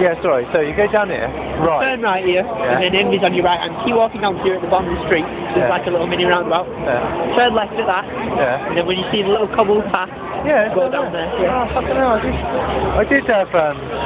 Yeah, sorry. So you go down here, right? Turn right here, Yeah. and then Envy's on your right, and keep walking down here at the bottom of the street. There's Yeah. like a little mini roundabout. Yeah. Turn left at that, Yeah. and then when you see the little cobbled path, Yeah. go down there. Yeah. Oh, I did, I did have um,